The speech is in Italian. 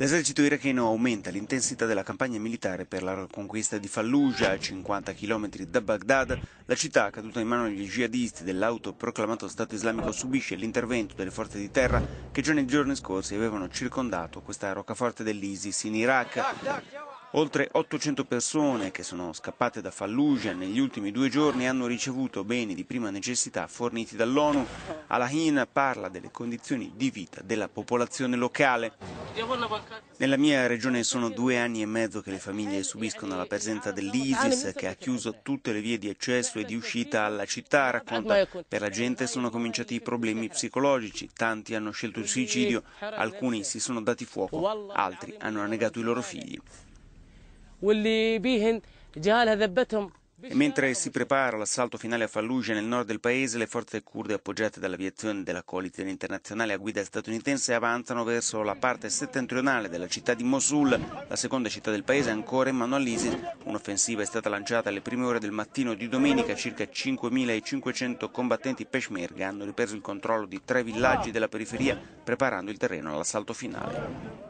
L'esercito iracheno aumenta l'intensità della campagna militare per la conquista di Fallujah, a 50 km da Baghdad. La città, caduta in mano agli jihadisti dell'autoproclamato Stato islamico, subisce l'intervento delle forze di terra che già nei giorni scorsi avevano circondato questa roccaforte dell'ISIS in Iraq. Oltre 800 persone che sono scappate da Fallujah negli ultimi due giorni hanno ricevuto beni di prima necessità forniti dall'ONU. Alahin parla delle condizioni di vita della popolazione locale. Nella mia regione sono due anni e mezzo che le famiglie subiscono la presenza dell'ISIS che ha chiuso tutte le vie di accesso e di uscita alla città. Racconta, per la gente sono cominciati i problemi psicologici, tanti hanno scelto il suicidio, alcuni si sono dati fuoco, altri hanno annegato i loro figli. واللي بيهن جهالها ذبتهم e mentre si prepara l'assalto finale a Fallujah nel nord del paese, le forze kurde appoggiate dall'aviazione della coalizione internazionale a guida statunitense avanzano verso la parte settentrionale della città di Mosul, la seconda città del paese ancora in mano all'ISIS. Un'offensiva è stata lanciata alle prime ore del mattino di domenica, circa 5.500 combattenti peshmerga hanno ripreso il controllo di tre villaggi della periferia preparando il terreno all'assalto finale.